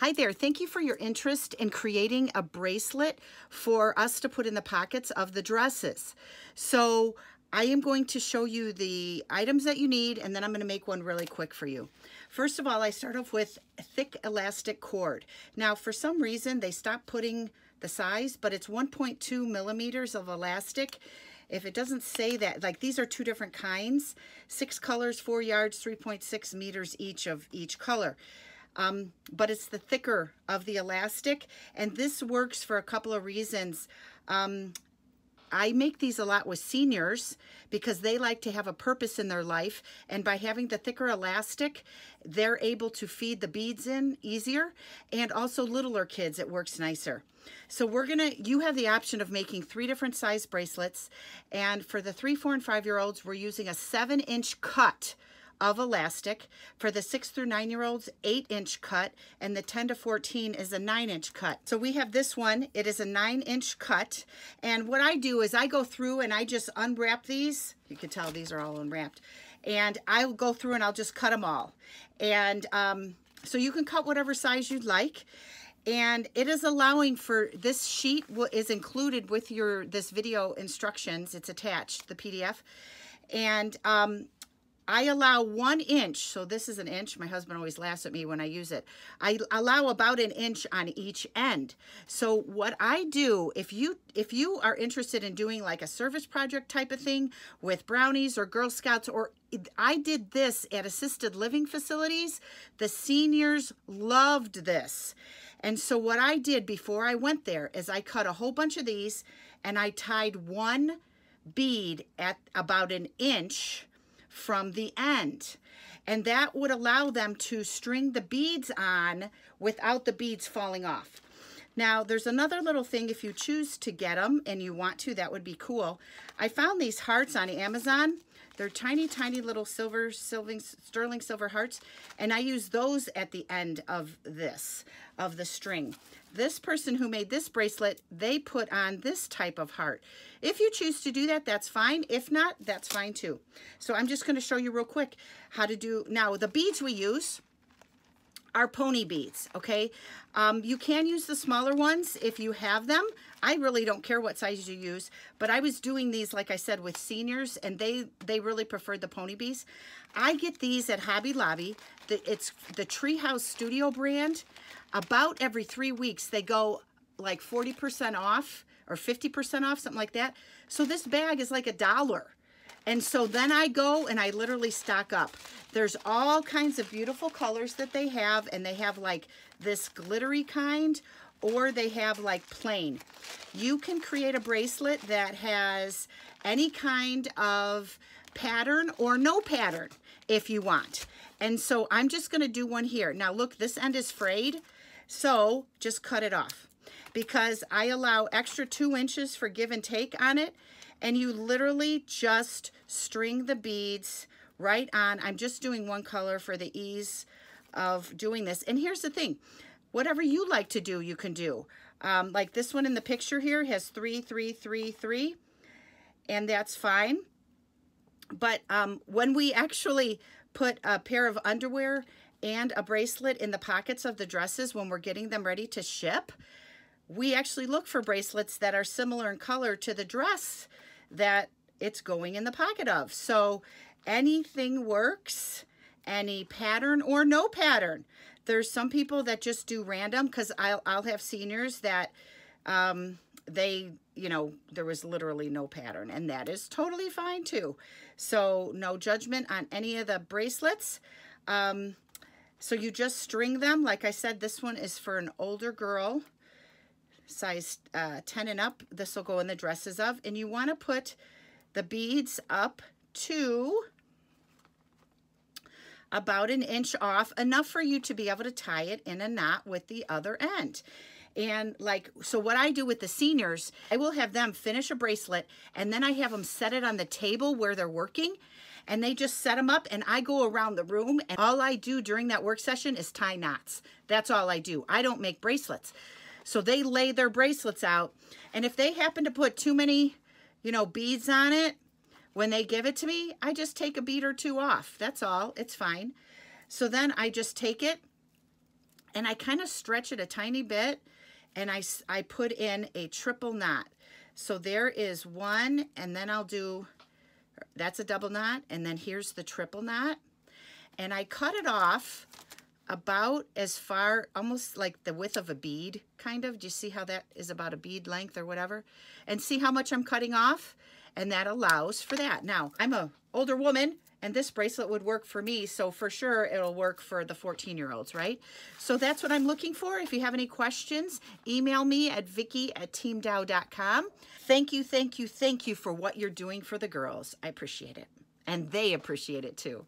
Hi there. Thank you for your interest in creating a bracelet for us to put in the pockets of the dresses. So I am going to show you the items that you need and then I'm going to make one really quick for you. First of all, I start off with thick elastic cord. Now, for some reason, they stopped putting the size, but it's 1.2 millimeters of elastic. If it doesn't say that, like these are two different kinds, six colors, four yards, 3.6 meters each of each color um, but it's the thicker of the elastic. And this works for a couple of reasons. Um, I make these a lot with seniors because they like to have a purpose in their life. And by having the thicker elastic, they're able to feed the beads in easier. And also littler kids, it works nicer. So we're gonna, you have the option of making three different size bracelets. And for the three, four, and five year olds, we're using a seven inch cut of elastic. For the six through nine year olds, eight inch cut, and the 10 to 14 is a nine inch cut. So we have this one, it is a nine inch cut. And what I do is I go through and I just unwrap these. You can tell these are all unwrapped. And I'll go through and I'll just cut them all. And um, so you can cut whatever size you'd like and it is allowing for this sheet is included with your this video instructions it's attached the pdf and um, I allow one inch, so this is an inch. My husband always laughs at me when I use it. I allow about an inch on each end. So what I do, if you if you are interested in doing like a service project type of thing with brownies or Girl Scouts, or I did this at assisted living facilities, the seniors loved this. And so what I did before I went there is I cut a whole bunch of these and I tied one bead at about an inch from the end. And that would allow them to string the beads on without the beads falling off. Now, there's another little thing if you choose to get them and you want to, that would be cool. I found these hearts on Amazon. They're tiny, tiny little silver, sterling silver hearts, and I use those at the end of this, of the string. This person who made this bracelet, they put on this type of heart. If you choose to do that, that's fine. If not, that's fine too. So I'm just gonna show you real quick how to do, now the beads we use, are pony beads, okay? Um, you can use the smaller ones if you have them. I really don't care what size you use, but I was doing these, like I said, with seniors, and they, they really preferred the pony beads. I get these at Hobby Lobby. The, it's the Treehouse Studio brand. About every three weeks, they go like 40% off or 50% off, something like that. So this bag is like a dollar. And so then I go and I literally stock up. There's all kinds of beautiful colors that they have, and they have like this glittery kind, or they have like plain. You can create a bracelet that has any kind of pattern or no pattern if you want. And so I'm just gonna do one here. Now look, this end is frayed, so just cut it off because I allow extra two inches for give and take on it and you literally just string the beads right on. I'm just doing one color for the ease of doing this. And here's the thing, whatever you like to do, you can do. Um, like this one in the picture here has three, three, three, three, and that's fine. But um, when we actually put a pair of underwear and a bracelet in the pockets of the dresses when we're getting them ready to ship, we actually look for bracelets that are similar in color to the dress that it's going in the pocket of. So anything works, any pattern or no pattern. There's some people that just do random because I'll, I'll have seniors that um, they, you know, there was literally no pattern and that is totally fine too. So no judgment on any of the bracelets. Um, so you just string them. Like I said, this one is for an older girl size uh, 10 and up. This will go in the dresses of. And you want to put the beads up to about an inch off, enough for you to be able to tie it in a knot with the other end. And like, so what I do with the seniors, I will have them finish a bracelet and then I have them set it on the table where they're working and they just set them up and I go around the room and all I do during that work session is tie knots. That's all I do. I don't make bracelets. So they lay their bracelets out. And if they happen to put too many, you know, beads on it, when they give it to me, I just take a bead or two off. That's all. It's fine. So then I just take it and I kind of stretch it a tiny bit and I, I put in a triple knot. So there is one and then I'll do, that's a double knot and then here's the triple knot. And I cut it off about as far, almost like the width of a bead, kind of. Do you see how that is about a bead length or whatever? And see how much I'm cutting off? And that allows for that. Now, I'm a older woman, and this bracelet would work for me, so for sure it'll work for the 14-year-olds, right? So that's what I'm looking for. If you have any questions, email me at vicki at teamdau.com. Thank you, thank you, thank you for what you're doing for the girls. I appreciate it. And they appreciate it too.